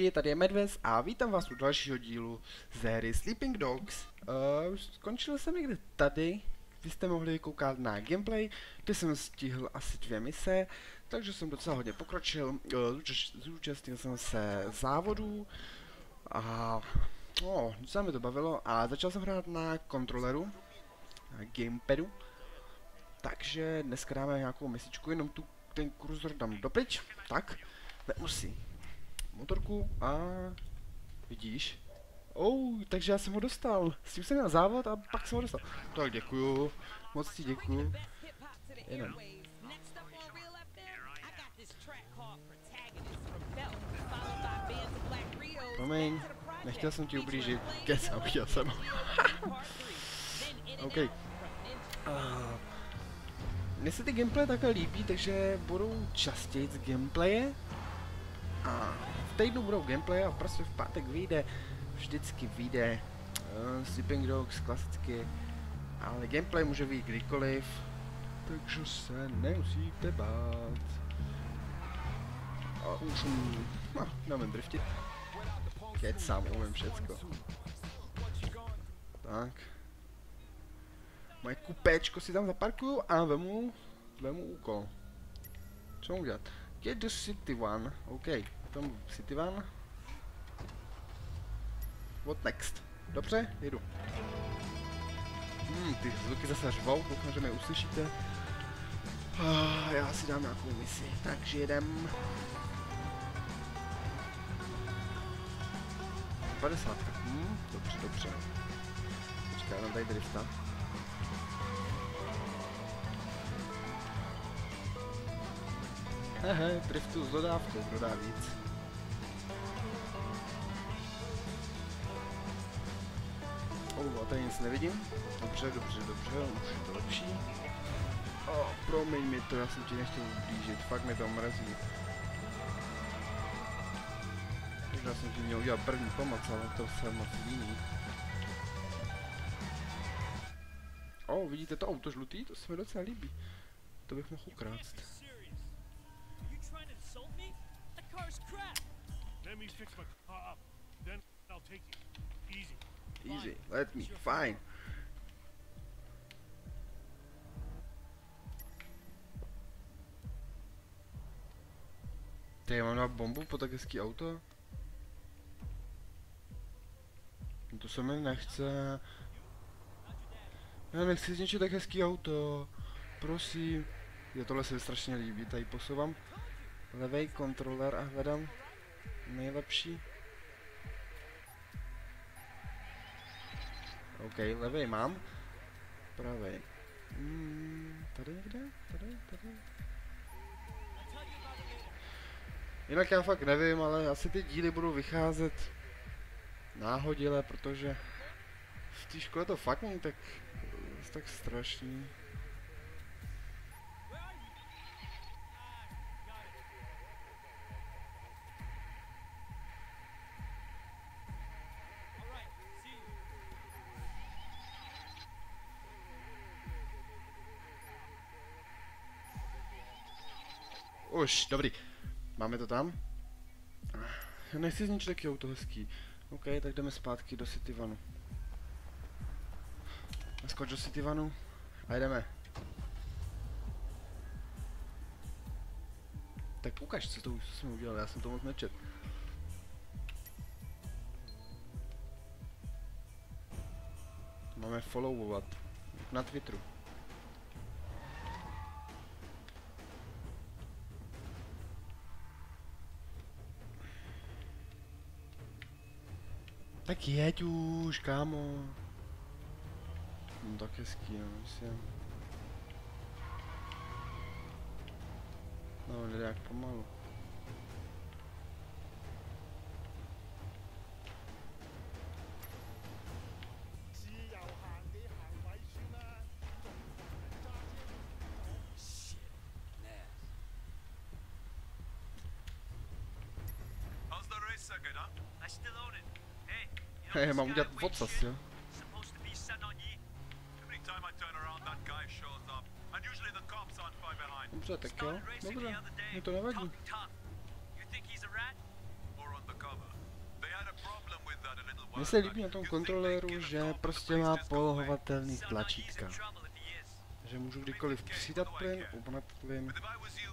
lidi, tady je Medves a vítám vás u dalšího dílu z hry Sleeping Dogs. Uh, skončil jsem někde tady, vy jste mohli koukat na gameplay, kde jsem stihl asi dvě mise, takže jsem docela hodně pokročil, uh, zúčastnil jsem se závodů a no, docela mi to bavilo a začal jsem hrát na kontroleru, na gamepadu, takže dneska dáme nějakou misičku, jenom tu ten kurzor dám dopryč, tak, vemu si motorku a vidíš. Oh, takže já jsem ho dostal. S tím jsem měl závod a pak jsem ho dostal. Tak děkuju, moc ti děkuju. Jenom. Promiň, nechtěl jsem ti ublížit. Kecam, chtěl jsem. OK. Mně se ty gameplay takhle líbí, takže budou častěji z gameplaye. A týdnu budou gameplay a prostě v pátek vyjde, vždycky vyjde uh, Sleeping Dogs klasicky, ale gameplay může být kdykoliv, takže se nemusíte bát. A už no, neumím driftit. Keď sám umím všecko. Tak. Moje kupéčko si tam zaparkuju a vemu, vemu úkol. Co udělat? Get the city one. OK, tam city one. What next? Dobře, jedu. Hmm, ty zvuky zase řvou, doufám, že mě uslyšíte. Ah, já si dám nějakou misi, takže jedem. 50. Hmm, dobře, dobře. Počkej, já dám tady drifta. Hehe, driftu s dodávkou, kdo dá víc. Oh, a tady nic nevidím. Dobře, dobře, dobře, už je to lepší. Oh, promiň mi to, já jsem ti nechtěl ublížit, fakt mi to mrazí. Možná jsem ti měl udělat první pomoc, ale to jsem moc jiný. Oh, vidíte to auto žlutý? To se mi docela líbí. To bych mohl ukrást. Let me fix my car up. Then I'll take you. Easy. Easy, let me, fine. Ty, já mám dát bombu po tak hezký auto? No to se mi nechce. Já nechci zničit tak hezký auto. Prosím. Je tohle se mi strašně líbí, tady posouvám levej kontroler a hledám nejlepší. OK, levej mám. Pravej. Hmm, tady někde? Tady, tady. Jinak já fakt nevím, ale asi ty díly budou vycházet náhodile, protože v té škole to fakt není tak, tak strašný. Už, dobrý. Máme to tam? Já nechci zničit taky auto hezký. OK, tak jdeme zpátky do City Vanu. Naskoč do City Vanu a jdeme. Tak ukaž, co to co jsme udělali, já jsem to moc nečet. Máme followovat. Na Twitteru. Tak jeď už, kámo. No tak hezký, no, myslím. No, jde jak pomalu. How's mě to nevadí. Tough, tough. You think he's a rat? Or undercover. Mně se líbí na tom kontroleru, že prostě má polohovatelný tlačítka. Že můžu kdykoliv přidat plyn, ubnat plyn, But if I was you,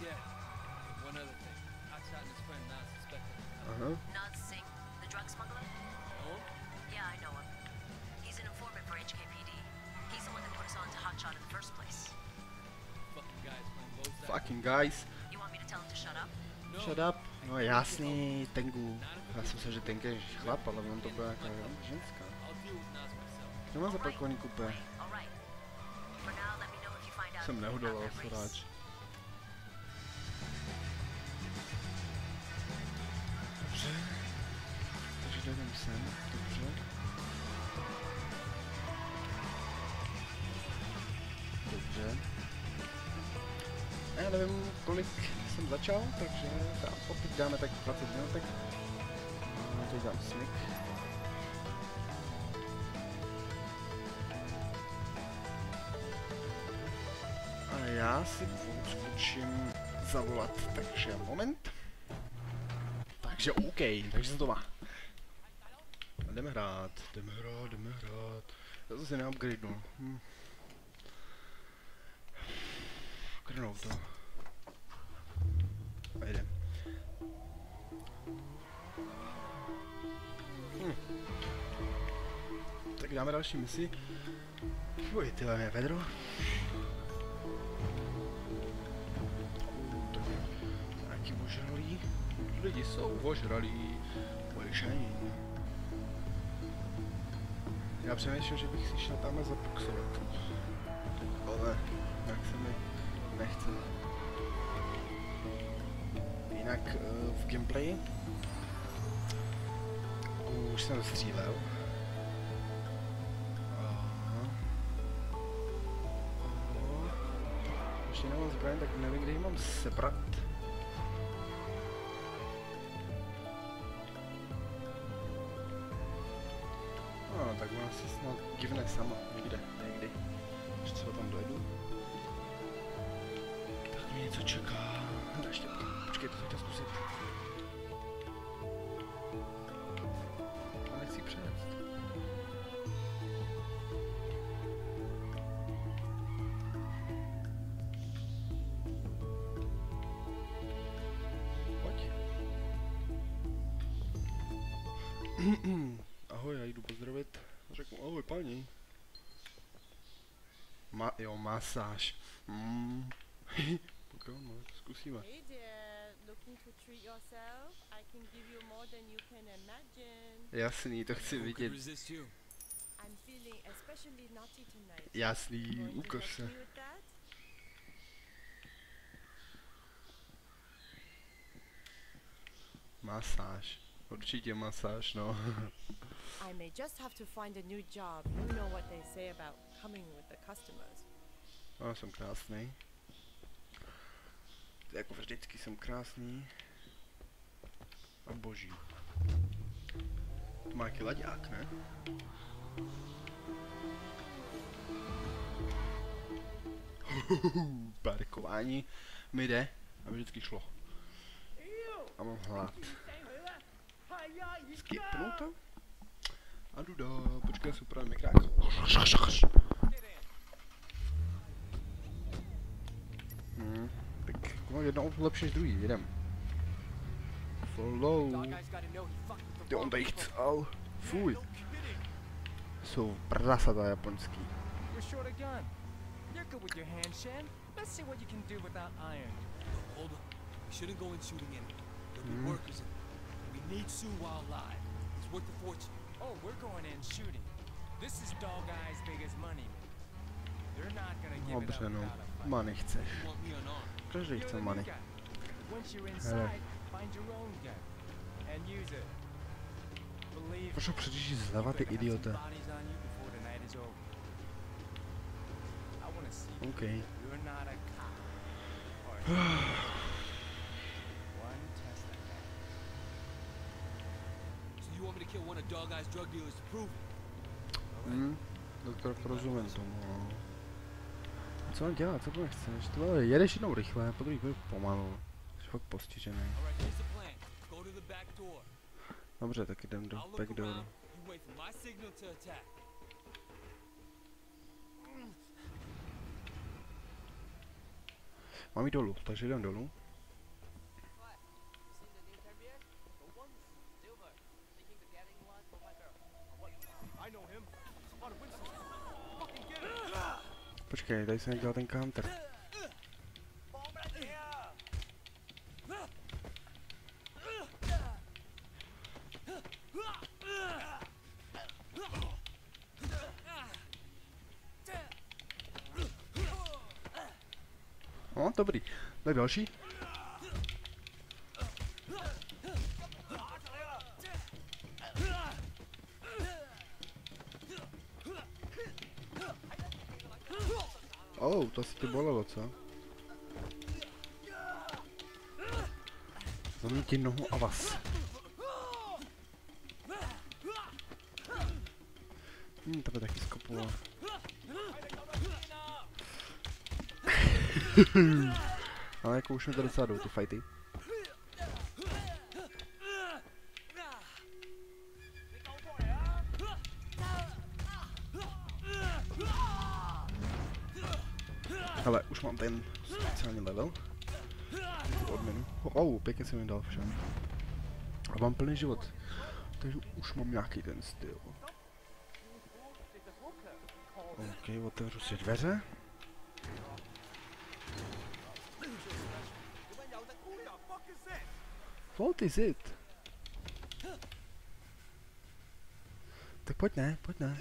Not yet. One other thing. Hotshot and his friend Nas suspected him. Aha. Naz Singh, the drug smuggler? Oh? Yeah, I know him. He's an informant for HKPD. He's the one that put us on to Hotshot in the first place. Fucking guys playing both sides. Fucking guys. You want me to tell him to shut up? Shut up. No jasný, Tengu. Já jsem myslel, že Tenk je chlap, ale on to byla jako ženská. I'll deal with Nas myself. Nemá All right. zapakovaný kupé. Wait, all right. Začal, takže dám, pokud dáme tak 20 minutek. No, teď dám smyk. A já si zkusím zavolat, takže moment. Takže OK, takže jsem to má. A jdeme hrát, jdeme hrát, jdeme hrát. Já to si. Hm. Krnou to. A jdem. Hm. Tak dáme další misi. Fuj, ty je vedro. Nějaký ožralí. Lidi jsou ožralí. Ožralí. Já přemýšlím, že bych si šel tamhle zapuxovat. Ale Jinak eh, v gameplay už jsem střílel. Ještě nemám zbraň, tak nevím, kde ji mám sebrat. No, tak ona si snad divne sama někde, někdy. Až třeba tam dojedu. Tak mě něco čeká. Ještě, počkej, to chci ahoj, já jdu pozdravit. Řeknu ahoj paní. Ma, jo, masáž. Mm. ok, no, zkusíme. Hey there, looking to treat yourself? I can give you more than you can imagine. Jasný, to chci vidět. I'm feeling especially naughty tonight. Jasný, ukaž se. Masáž. Určitě masáž, no. I may just have to find a new job. You know what they say about coming with the customers. no, jsem krásný. Jako vždycky jsem krásný. A boží. To má jaký laďák, ne? Parkování mi jde, aby vždycky šlo. A mám hlad. Skipnu to? A jdu dál, počkej, si upravím mikrák. Hmm, tak no, jedno lepší než druhý, jedem. Follow. Ty on tady chcel. Fuj. Jsou prasata japonský. You're short a gun. You're good with your hands, Shen. Let's see what you can do without iron. Hold on. We shouldn't go in shooting anyone. There'll be Hmm. workers in Need Sioux Wildlife. It's worth a fortune. Oh, we're going in shooting. This is Dog Eye's biggest money. They're not gonna give it up no, without a fight. Money chcesz. Każdy chce money. Once you're inside, find your own gun. And use it. Believe idiotę. Okay. Hm, doktor, rozumím tomu, no. A co on dělá, co po chceš? Ty vole, jedeš jednou rychle, po druhý bude pomalu. Jsi fakt postižený. All right, here's the plan. Go to the back door. Dobře, tak jdem do backdooru. around. You wait for my signal to attack. Mám jít dolů, takže jdem dolů. I know him. Spotted Winston. Fucking get him. Počkej, tady jsem dělal ten counter. No, dobrý. Tak další. Oh, to asi ty bolelo, co? Zamí ti nohu a vás. Hm, tebe taky skopulo. Ale jako už mi to docela jdou ty fighty. Už mám ten speciální level. Odměnu. Oh, pěkně jsem jim dal všem. A mám plný život. Takže už mám nějaký ten styl. OK, otevřu si dveře. What is it? Tak pojď ne, pojď ne.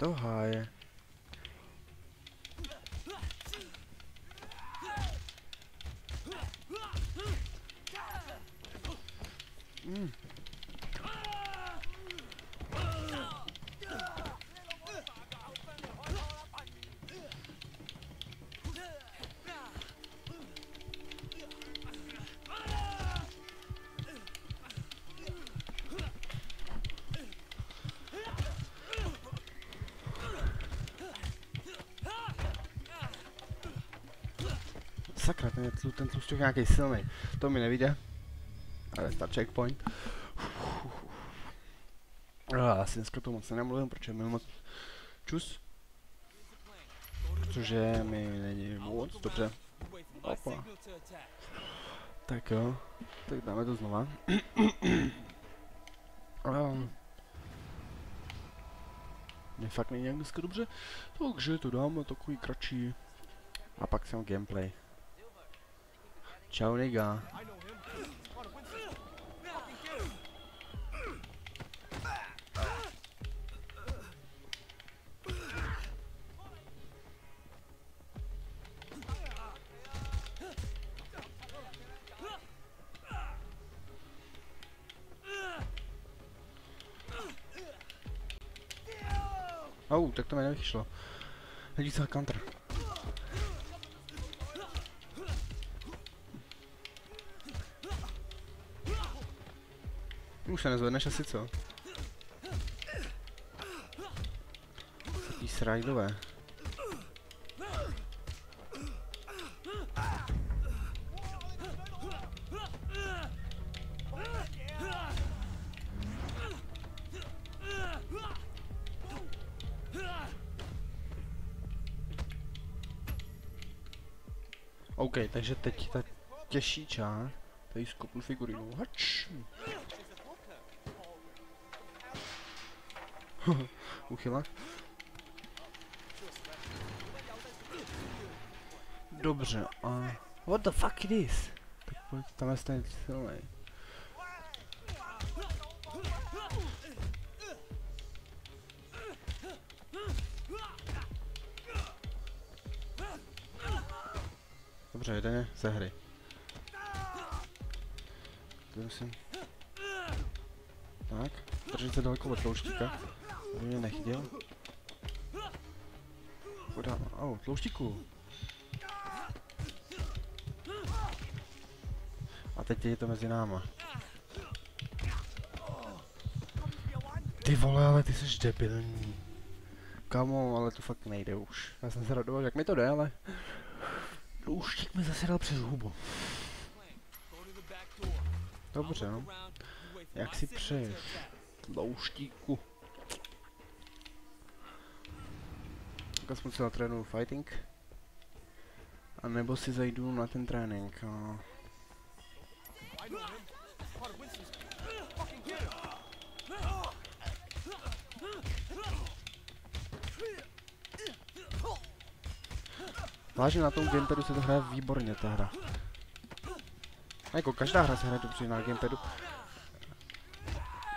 Do háje. Mm. Ten, tlusťok nějaký silný. To mi nevíde. Ale start checkpoint. Já asi dneska to moc nemluvím, protože mi moc čus. Protože mi není moc dobře. Opa. Tak jo, tak dáme to znova. Mě fakt není dneska dobře, takže to dáme takový kratší. A pak jsem gameplay. Čau nigga. I know him. Spotted Winston. Fucking get him. Oh, tak to mi nevyšlo. Hedí se counter. Už se nezvedneš asi co? Taký srajdové. OK, takže teď ta těžší část. Tady skopnu figurinu. Hač. Uchyla. Dobře, a... What the fuck it is? Tak pojď, tam je ten silný. Dobře, jeden je ze hry. Tak, držet se daleko od tlouštíka, aby mě nechytil. Podá... Au, tlouštíku. A teď je to mezi náma. Ty vole, ale ty jsi debilní. Kamo, ale to fakt nejde už. Já jsem se radoval, jak mi to jde, ale... Tlouštík mi zase dal přes hubu. Dobře, no. Jak si přeješ? Tlouštíku. Tak aspoň si natrénuju fighting. A nebo si zajdu na ten trénink. A... Him. Vážně na tom gamepadu se to hraje výborně, ta hra. A jako každá hra se hraje dobře na gamepadu.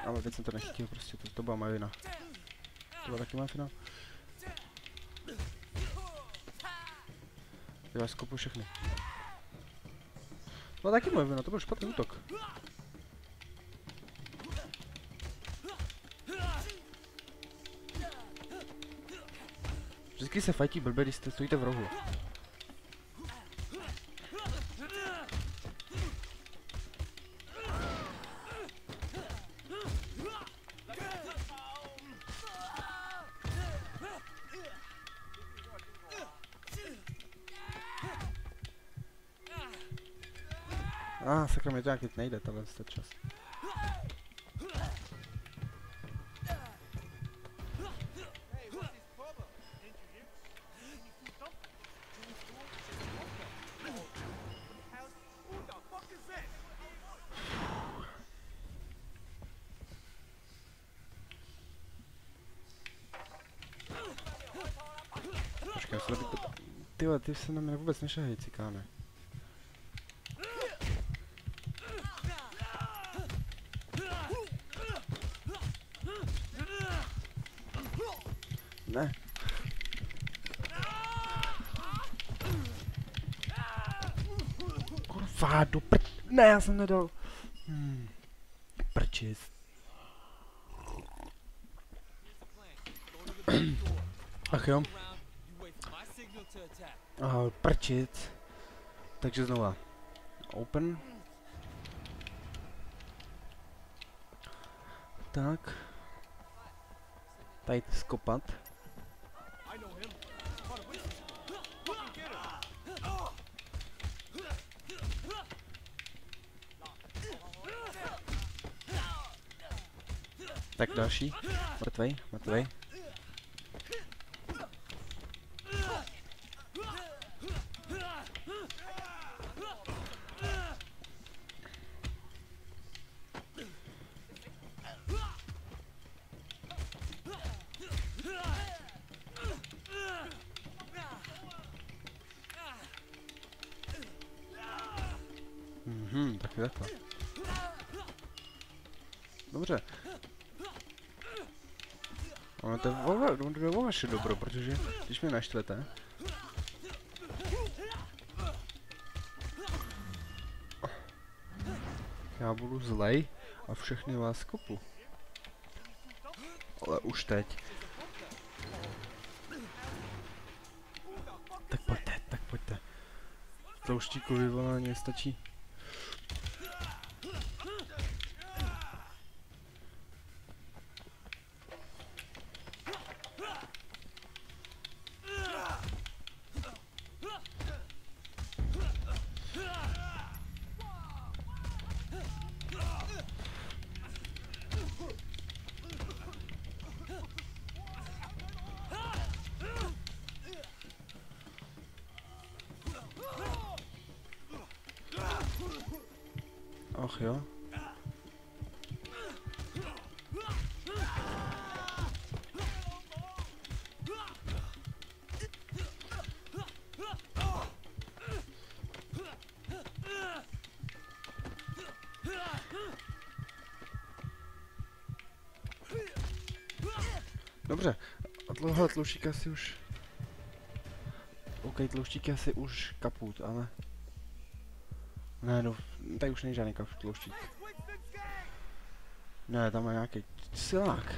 Ale teď jsem to nechytil, prostě to, to byla moje vina. To byla taky moje vina. Já skopu všechny. Byla taky moje vina, to byl špatný útok. Vždycky se fajtí blbě, když jste stojíte v rohu. Hell? Who the fuck is this? Počkej. Ty ty se na mě vůbec nešahej, cikáne. Kurva, do pr... Ne, já jsem nedal. Hmm. Prčis. Ach jo. Uh, prčit. Takže znova. Open. Tak. Tady skopat. Tak další. Mrtvej, mrtvej. Mhm, tak je takhle. Dobře. Ale to je o, va- to je o vaše dobro, protože když mě naštvete... Já budu zlej a všechny vás kopu. Ale už teď. Tak pojďte, tak pojďte. Tlouštíku vyvolání stačí. Dobře, a dlouho tluštík asi už... OK, tluštík je asi už kaput, ale... Ne, no, tady už není žádný kaput. Ne, tam je nějaký silák.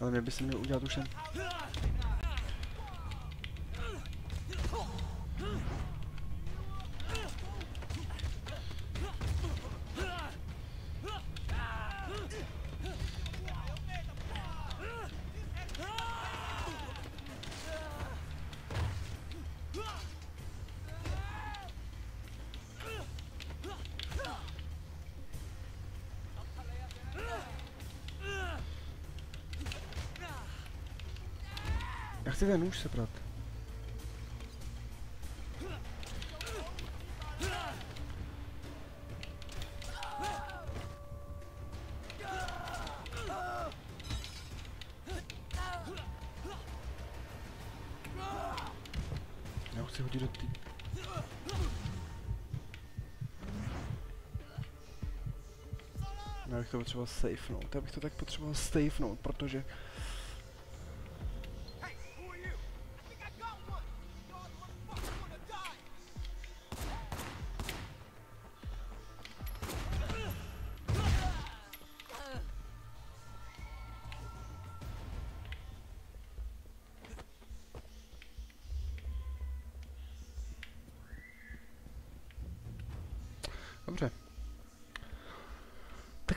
Ale mě by se měl udělat už ten... chci ten nůž sebrat. Já chci hodit do ty... Já bych to potřeboval safenout, já bych to tak potřeboval safenout, protože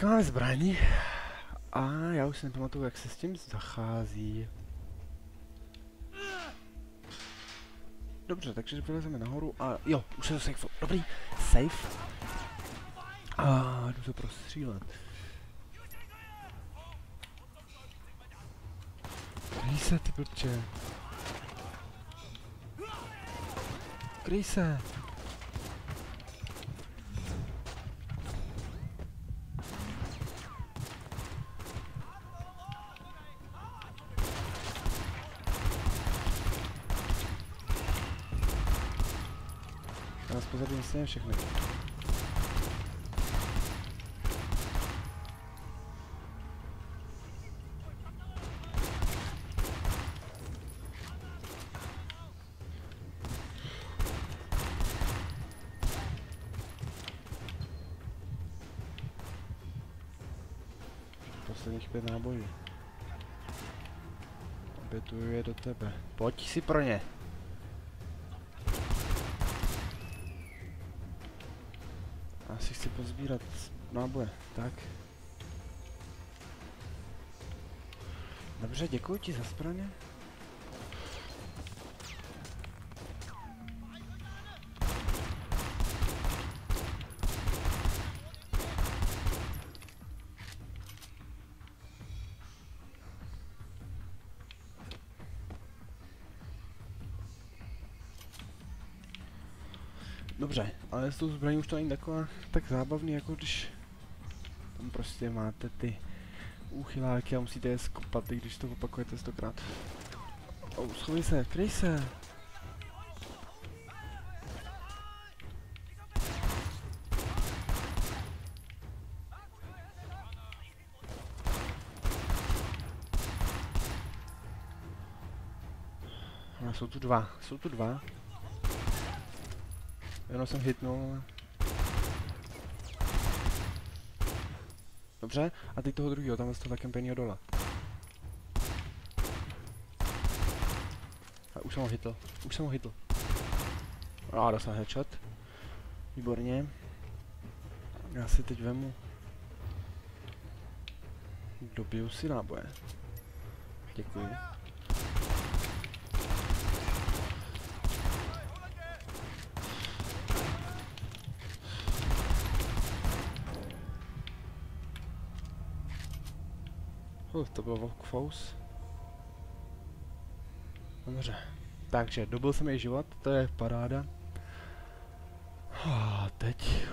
Tak máme zbraň. A já už si nepamatuju, jak se s tím zachází. Dobře, takže vylezeme nahoru a jo, už je to safe. Dobrý, safe. A jdu to prostřílet. Kryj se, ty blbče. Kryj se. Já stejně všechny. Posledních pět nábojů. Obětuju je do tebe. Pojď si pro ně. Pozbírat náboje, tak. Dobře, děkuji ti za zbraně. Ale s tou zbraní už to není taková tak zábavný, jako když tam prostě máte ty úchyláky a musíte je skopat, i když to opakujete stokrát. Oh, schovej se, kryj se! Jsou tu dva, jsou tu dva. Jenom jsem hitnul. ale- Dobře, a teď toho druhého, tam z toho kempenního dole. A už jsem ho hitl, už jsem ho hitl. A dostal headshot. Výborně. Já si teď vemu. Dobiju si náboje. Děkuji. Uh, to byl Walkfous. Dobře. Takže, dobil jsem jej život, to je paráda. A teď...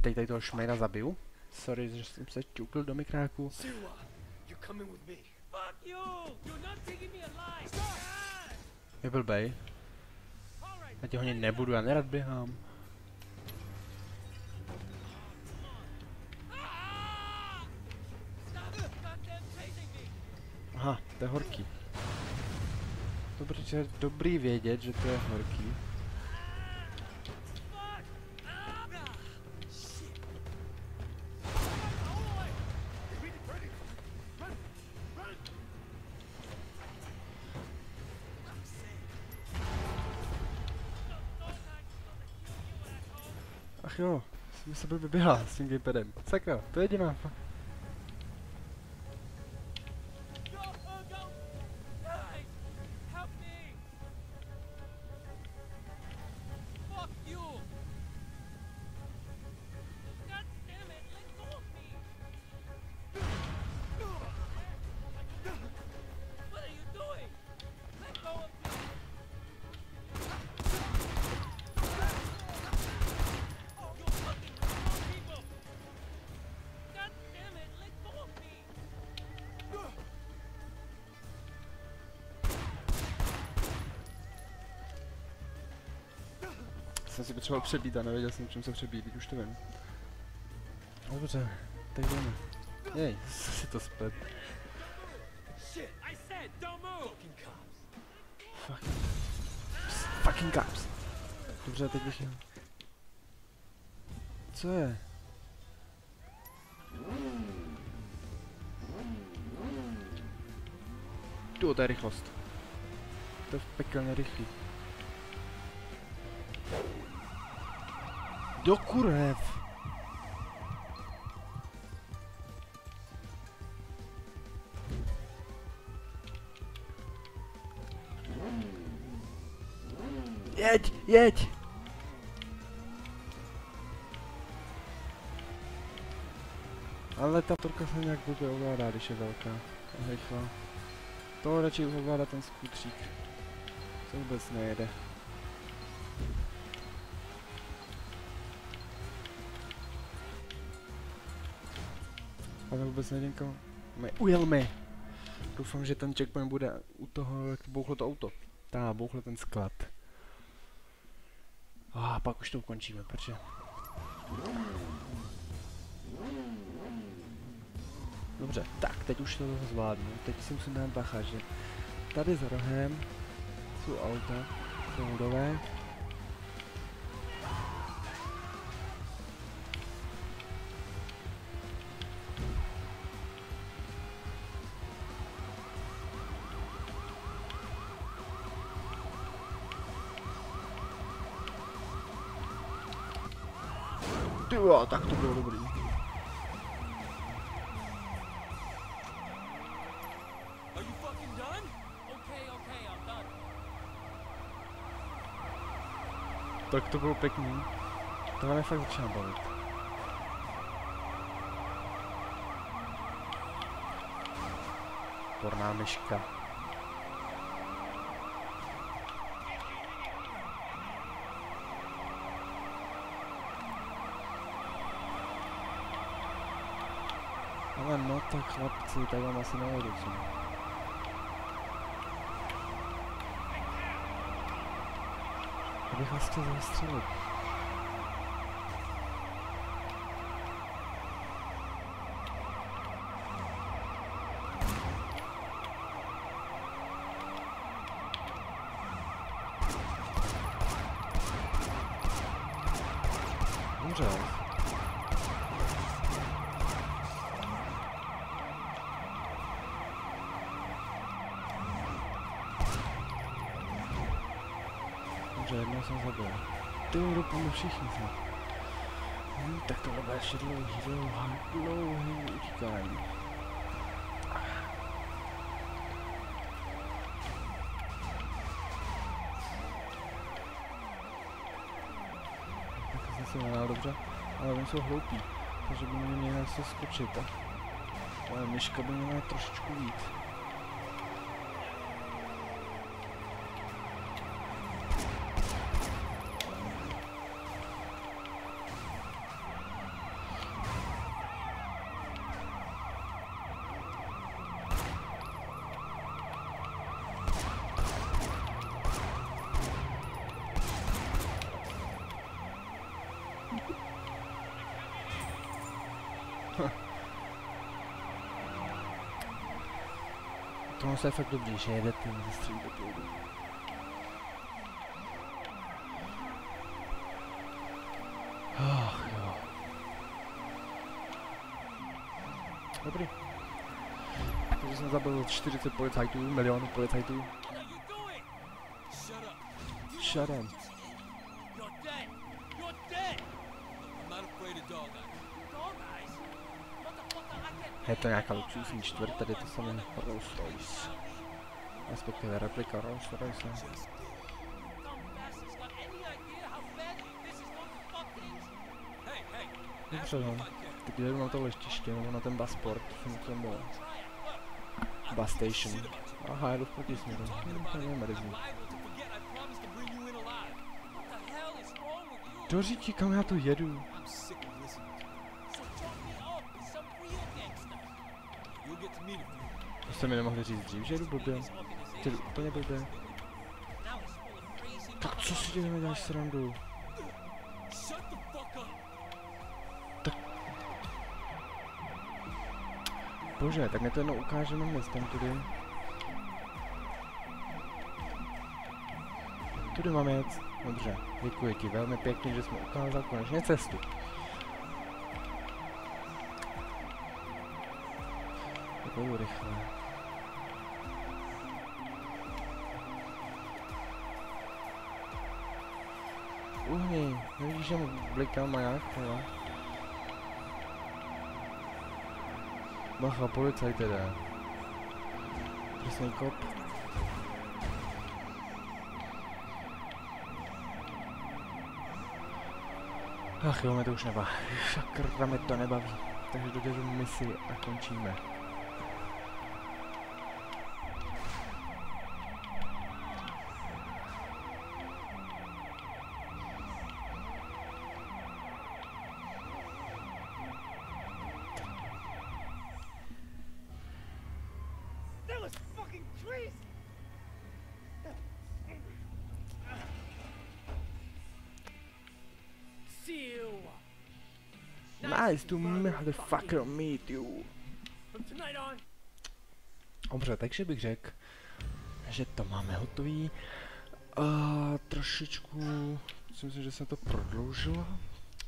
Teď tady toho šmejda zabiju. Sorry, že jsem se čukl do mikráku. Je blbej. Já tě honit nebudu, já nerad běhám. Aha, to je horký. Dobrý, že dobrý vědět, že to je horký. Ach jo, jsem se blbě běhal s tím gamepadem. Sakra, to je jediná Jsem si potřeboval přebít a nevěděl jsem, čem se přebít, teď už to vím. Dobře, tak jdeme. Jej, si to. Fuck. Fucking cops. Dobře, teď bych jel. Co je? Tu, to je rychlost. To je pekelně rychlý. Do kurev! Jeď, jeď! Ale ta torka se nějak blbě ovládá, když je velká a rychlá. To radši ovládá ten skutřík. To vůbec nejede. Ale vůbec nevím kam. Me, ujel mi! Doufám, že ten checkpoint bude u toho, jak bouchlo to auto. Tá, bouchlo ten sklad. A pak už to ukončíme, protože... Dobře, tak teď už to zvládnu. Teď si musím dát bacha, že tady za rohem jsou auta, jsou. Jo, tak to bylo dobrý. Tak to bylo pěkný. To mě fakt začíná bavit. Porná myška. Ale no tak chlapci, tak vám asi nejedu, co? Abych vás chtěl zastřelit. Umřel. Dobře, jednou jsem zabil. Ty kdo pomůžu všichni jsme. Hm, tak to bude ještě dlouhý, dlouhý, dlouhý utíkání. Tak jsem si hrál dobře, ale oni jsou hloupí, takže by mě měli se skočit. Ale myška by měla trošičku víc. Se fakt dobrý, že jede ty ze středu do proudu. Ach jo. Dobrý. Takže jsem zabil 40 policajtů, milionů policajtů. Shut up. You're dead. You're dead. I'm not afraid of dog eyes. Dog eyes? Motherfucker, I get Je to nějaká luxusní čtvrt, tady to samé Rolls Royce. Respektive replika Rolls Royce. to. Dobře no. Tak jdu na to letiště, nebo na ten busport, jsem tam byl. Bus station. Aha, jedu v protisměru. To nevím, to forget I promised to bring you in alive. What the hell is wrong with you? Do říči, kam já to jedu? I'm sick of listening to you. So talk me up with some real gangster. You'll get to meet a jste mi nemohli říct dřív, že jedu blbě. Jedu úplně blbě. Tak co si děláme, děláš srandu? Up. Bože, tak mi to jednou ukáže na městem tudy. Tudy mám jet. Dobře, děkuji ti velmi pěkně, že jsi mi ukázal konečně cestu. Tak budu rychle. Uhni, nevidíš, že mu bliká maják, vole? Bacha, policajt teda. Trestný kop. Ach jo, mě to už nebaví. Sakra, mě to nebaví. Takže dodělím misi a končíme. Nice to motherfucker meet you. Dobře, takže bych řekl, že to máme hotový. A trošičku, si myslím, že se to prodloužilo.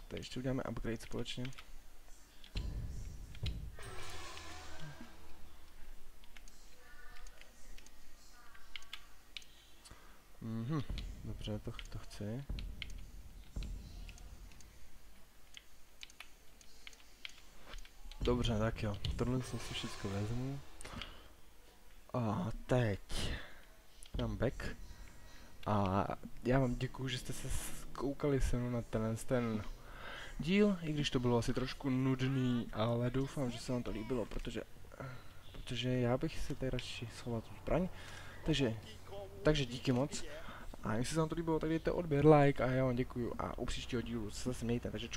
Tak ještě uděláme upgrade společně. Mhm, dobře, to, to chci. Dobře, tak jo, tohle si všechno vezmu. A teď dám back. A já vám děkuju, že jste se koukali se mnou na tenhle ten díl, i když to bylo asi trošku nudný, ale doufám, že se vám to líbilo, protože, protože já bych si tady radši schoval tu zbraň. Takže, takže díky moc. A jestli se vám to líbilo, tak dejte odběr, like a já vám děkuju a u příštího dílu se zase mějte, takže ču.